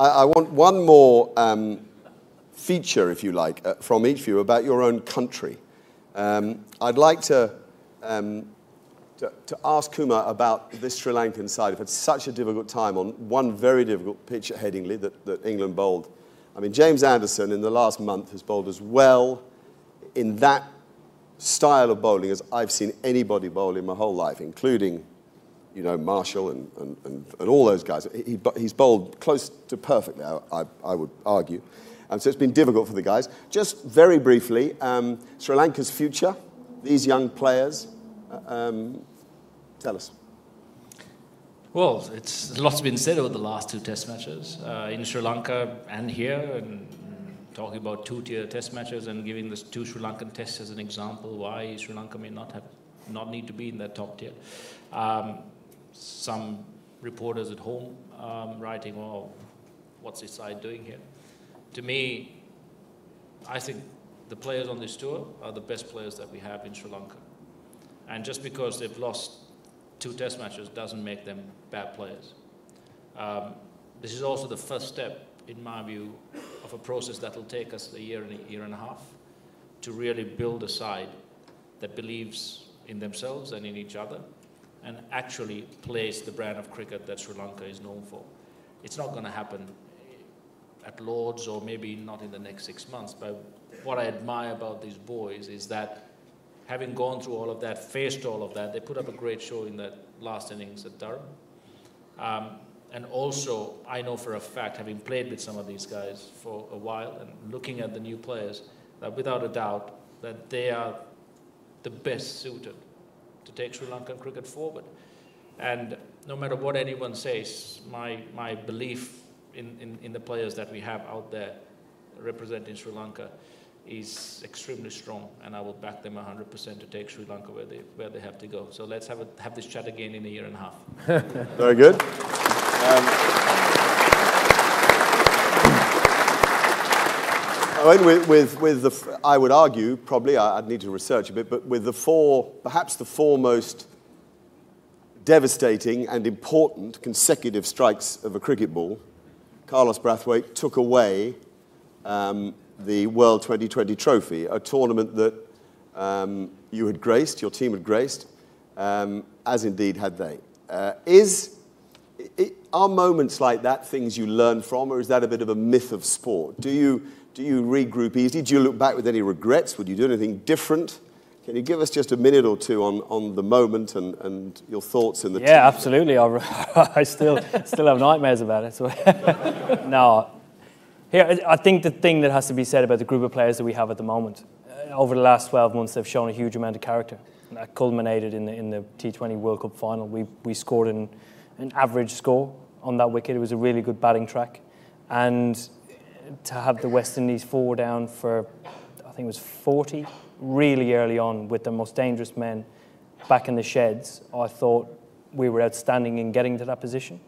I, I want one more um, feature, if you like, uh, from each of you about your own country. Um, I'd like to, um, to, to, ask Kumar about this Sri Lankan side. We've had such a difficult time on one very difficult pitch at Headingley that, that England bowled. I mean, James Anderson in the last month has bowled as well in that style of bowling as I've seen anybody bowl in my whole life, including, you know, Marshall and, and, and, and all those guys. He, he's bowled close to perfectly, I, I would argue. Um, so it's been difficult for the guys. Just very briefly, um, Sri Lanka's future, these young players, uh, um, tell us. Well, it's lots been said over the last two test matches uh, in Sri Lanka and here, and talking about two-tier test matches and giving the two Sri Lankan tests as an example why Sri Lanka may not have not need to be in that top tier. Um, some reporters at home um, writing, "Well, what's this side doing here?" to me, I think the players on this tour are the best players that we have in Sri Lanka. And just because they've lost two test matches doesn't make them bad players. Um, this is also the first step, in my view, of a process that will take us a year and a year and a half to really build a side that believes in themselves and in each other and actually plays the brand of cricket that Sri Lanka is known for. It's not going to happen at Lord's or maybe not in the next six months. But what I admire about these boys is that having gone through all of that, faced all of that, they put up a great show in that last innings at Durham. Um, and also, I know for a fact, having played with some of these guys for a while and looking at the new players, that without a doubt, that they are the best suited to take Sri Lankan cricket forward. And no matter what anyone says, my, my belief in, in, in the players that we have out there representing Sri Lanka is extremely strong, and I will back them 100% to take Sri Lanka where they, where they have to go. So let's have, a, have this chat again in a year and a half. Very good. Um, mean, with, with, with the, I would argue, probably, I'd need to research a bit, but with the four, perhaps the four most devastating and important consecutive strikes of a cricket ball Carlos Brathwaite took away um, the World 2020 trophy, a tournament that um, you had graced, your team had graced, um, as indeed had they. Uh, is, it, are moments like that things you learn from, or is that a bit of a myth of sport? Do you, do you regroup easily? Do you look back with any regrets? Would you do anything different? Can you give us just a minute or two on, on the moment and, and your thoughts in the Yeah, absolutely. I, I still still have nightmares about it. So no, here I think the thing that has to be said about the group of players that we have at the moment, uh, over the last 12 months, they've shown a huge amount of character. And that culminated in the, in the T20 World Cup final. We we scored an, an average score on that wicket. It was a really good batting track, and to have the West Indies four down for I think it was 40 really early on with the most dangerous men back in the sheds, I thought we were outstanding in getting to that position.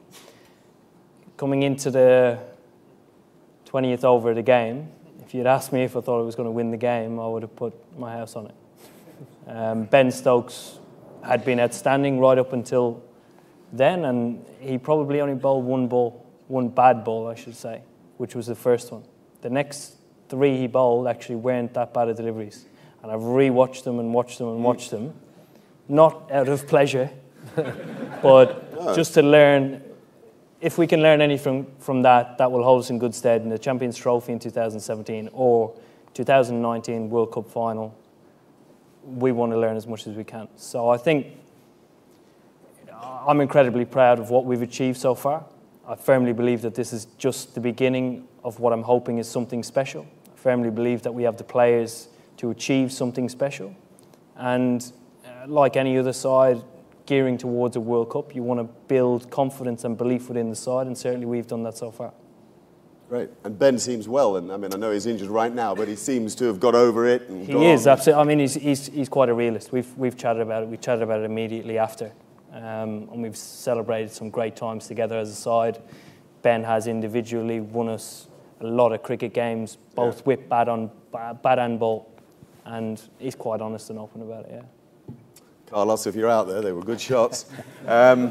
Coming into the 20th over of the game, if you'd asked me if I thought I was going to win the game, I would have put my house on it. Um, ben Stokes had been outstanding right up until then, and he probably only bowled one ball, one bad ball, I should say, which was the first one. The next three he bowled actually weren't that bad of deliveries and I've rewatched them and watched them and hmm. watched them, not out of pleasure, but just to learn. If we can learn anything from that, that will hold us in good stead in the Champions Trophy in 2017 or 2019 World Cup final. We want to learn as much as we can. So I think I'm incredibly proud of what we've achieved so far. I firmly believe that this is just the beginning of what I'm hoping is something special. I firmly believe that we have the players to achieve something special. And uh, like any other side gearing towards a World Cup, you want to build confidence and belief within the side, and certainly we've done that so far. Great. And Ben seems well, and I mean, I know he's injured right now, but he seems to have got over it. he is, on. absolutely. I mean, he's, he's, he's quite a realist. We've, we've chatted about it. We chatted about it immediately after, um, and we've celebrated some great times together as a side. Ben has individually won us a lot of cricket games, both yeah. with bat, on, bat and ball and he's quite honest and open about it, yeah. Carlos, if you're out there, they were good shots. Um,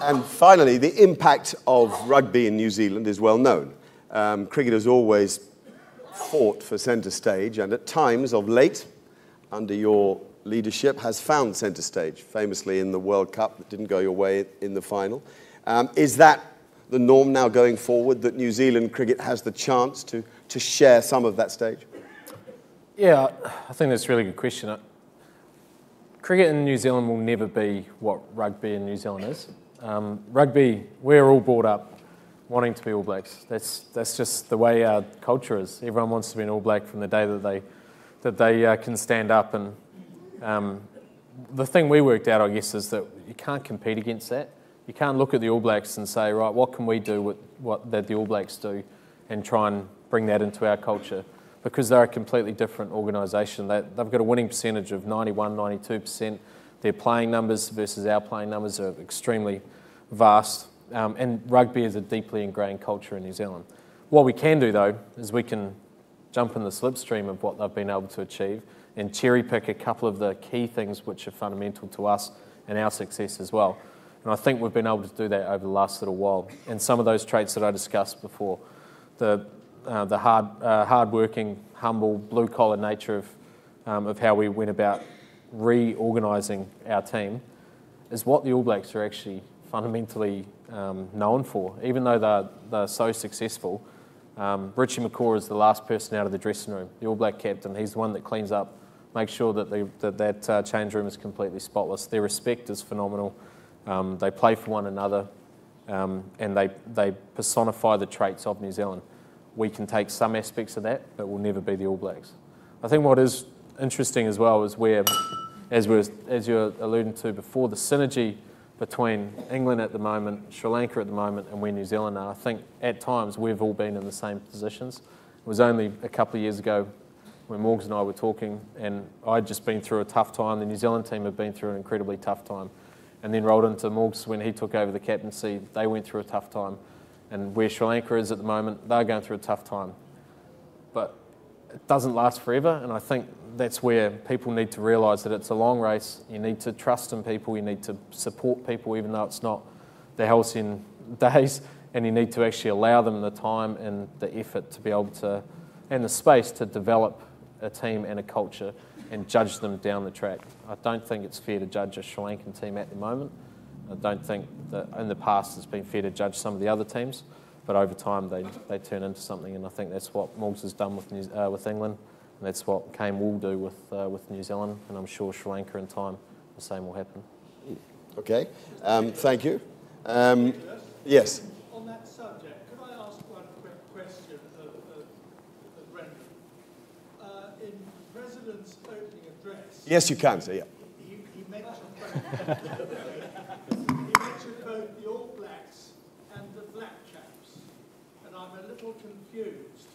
and finally, the impact of rugby in New Zealand is well known. Um, cricket has always fought for centre stage, and at times of late, under your leadership, has found centre stage, famously in the World Cup that didn't go your way in the final. Um, is that the norm now going forward, that New Zealand cricket has the chance to, to share some of that stage? Yeah, I think that's a really good question. Cricket in New Zealand will never be what rugby in New Zealand is. Um, rugby, we're all brought up wanting to be All Blacks. That's, that's just the way our culture is. Everyone wants to be an All Black from the day that they, that they uh, can stand up. And um, the thing we worked out, I guess, is that you can't compete against that. You can't look at the All Blacks and say, right, what can we do with what that the All Blacks do and try and bring that into our culture because they're a completely different organisation. They, they've got a winning percentage of 91, 92%. Their playing numbers versus our playing numbers are extremely vast. Um, and rugby is a deeply ingrained culture in New Zealand. What we can do, though, is we can jump in the slipstream of what they've been able to achieve and cherry pick a couple of the key things which are fundamental to us and our success as well. And I think we've been able to do that over the last little while. And some of those traits that I discussed before, the uh, the hard, uh, hard-working, humble, blue-collar nature of, um, of how we went about reorganising our team is what the All Blacks are actually fundamentally um, known for. Even though they're, they're so successful, um, Richie McCaw is the last person out of the dressing room, the All Black captain. He's the one that cleans up, makes sure that the, that, that uh, change room is completely spotless. Their respect is phenomenal. Um, they play for one another, um, and they, they personify the traits of New Zealand we can take some aspects of that, but we'll never be the All Blacks. I think what is interesting as well is where, as, we as you were alluding to before, the synergy between England at the moment, Sri Lanka at the moment, and where New Zealand are. I think at times we've all been in the same positions. It was only a couple of years ago when Morgs and I were talking, and I'd just been through a tough time. The New Zealand team had been through an incredibly tough time. And then rolled into Morgs when he took over the captaincy, they went through a tough time and where Sri Lanka is at the moment, they're going through a tough time. But it doesn't last forever, and I think that's where people need to realise that it's a long race. You need to trust in people, you need to support people, even though it's not the halcyon days, and you need to actually allow them the time and the effort to be able to, and the space to develop a team and a culture and judge them down the track. I don't think it's fair to judge a Sri Lankan team at the moment. I don't think that in the past it's been fair to judge some of the other teams, but over time they, they turn into something, and I think that's what Morgs has done with, New, uh, with England, and that's what Kane will do with, uh, with New Zealand, and I'm sure Sri Lanka in time the same will happen. Okay, um, thank you. Um, yes. On that subject, could I ask one quick question of, of, of Brendon? Uh, in the President's opening address... Yes, you can, sir, yeah. He, he mentioned mentioned both the All Blacks and the Black Caps, and I'm a little confused,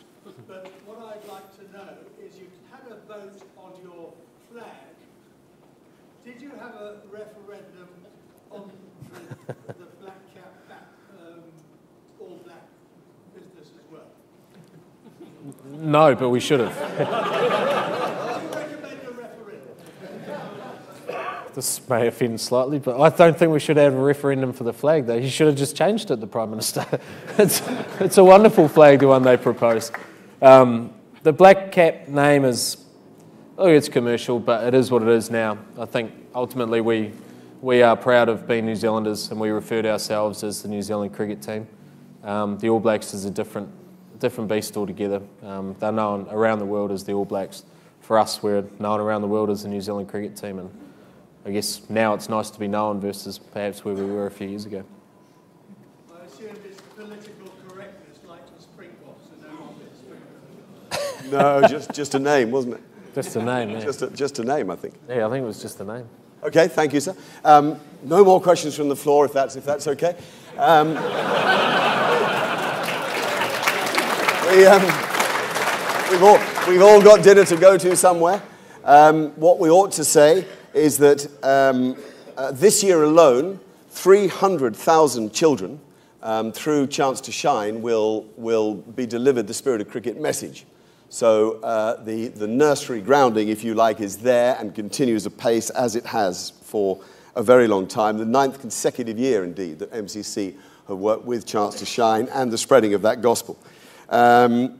but what I'd like to know is you had a vote on your flag. Did you have a referendum on the, the black cap, um, all black business as well? No, but we should have. this may offend slightly, but I don't think we should have a referendum for the flag, though. He should have just changed it, the Prime Minister. it's, it's a wonderful flag, the one they proposed. Um, the black cap name is, oh, it's commercial, but it is what it is now. I think ultimately we, we are proud of being New Zealanders and we refer to ourselves as the New Zealand cricket team. Um, the All Blacks is a different, different beast altogether. Um, they're known around the world as the All Blacks. For us, we're known around the world as the New Zealand cricket team. And I guess now it's nice to be known versus perhaps where we were a few years ago. I assume it's political correctness like the Springboks No, just, just a name, wasn't it? Just a name, yeah. Just a, just a name, I think. Yeah, I think it was just a name. Okay, thank you, sir. Um, no more questions from the floor, if that's, if that's okay. Um, we, um, we've, all, we've all got dinner to go to somewhere. Um, what we ought to say is that um, uh, this year alone, 300,000 children um, through Chance to Shine will, will be delivered the Spirit of Cricket message. So uh, the, the nursery grounding, if you like, is there and continues apace as it has for a very long time. The ninth consecutive year, indeed, that MCC have worked with Chance to Shine and the spreading of that gospel. Um,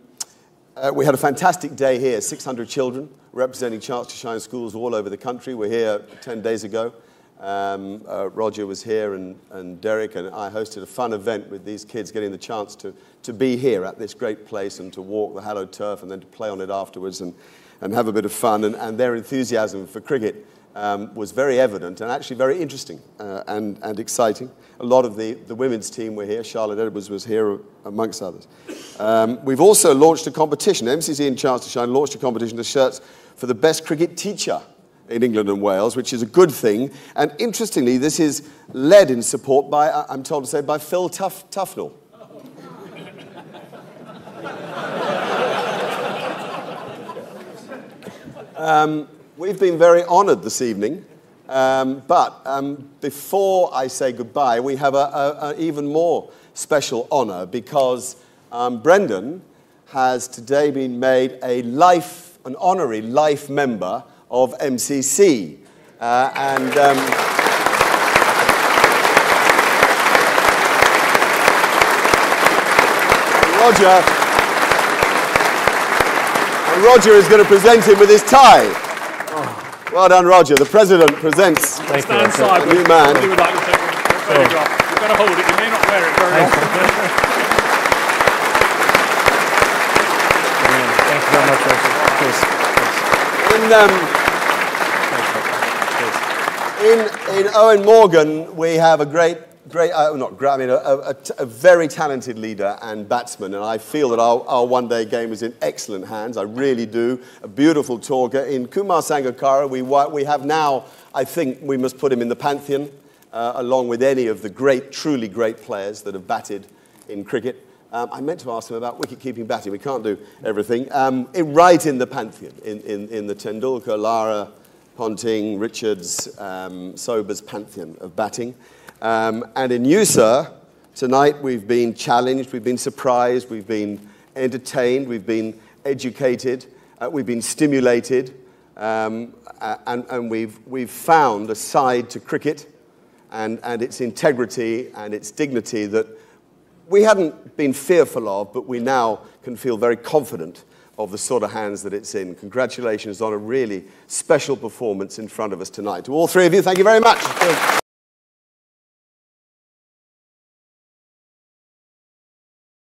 uh, we had a fantastic day here, 600 children representing Chance to Shine schools all over the country. We're here 10 days ago. Um, uh, Roger was here and, and Derek and I hosted a fun event with these kids getting the chance to, to be here at this great place and to walk the hallowed turf and then to play on it afterwards and, and have a bit of fun. And, and their enthusiasm for cricket um, was very evident and actually very interesting uh, and, and exciting. A lot of the, the women's team were here. Charlotte Edwards was here, amongst others. Um, we've also launched a competition. MCC and Chance to Shine launched a competition, the shirts for the best cricket teacher in England and Wales, which is a good thing. And interestingly, this is led in support by, I'm told to say, by Phil Tuff- Tufnell. um, we've been very honoured this evening. Um, but um, before I say goodbye, we have an even more special honour because um, Brendon has today been made a life, an honorary life member of MCC. Uh, and um, Roger, and Roger is going to present him with his tie. Well done, Roger. The president presents Thank Stand you. sideways. New man. We would like to take a photograph. You've got to hold it. You may not wear it very often. Thank you very much, Rachel. Cheers. In, um, in, in Eoin Morgan, we have a great, great uh, not great, I mean, a, a, a very talented leader and batsman, and I feel that our, our one day game is in excellent hands. I really do. A beautiful talker. In Kumar Sangakkara, we, we have now, I think we must put him in the pantheon, uh, along with any of the great, truly great players that have batted in cricket. Um, I meant to ask him about wicket-keeping batting. We can't do everything. Um, in- right in the pantheon, in, in, in the Tendulkar, Lara, Ponting, Richards, um, Sobers pantheon of batting. Um, and in Noosa, tonight we've been challenged, we've been surprised, we've been entertained, we've been educated, uh, we've been stimulated, um, and, and we've, we've found a side to cricket and, and its integrity and its dignity that we hadn't been fearful of, but we now can feel very confident of the sort of hands that it's in. Congratulations on a really special performance in front of us tonight. To all three of you, thank you very much.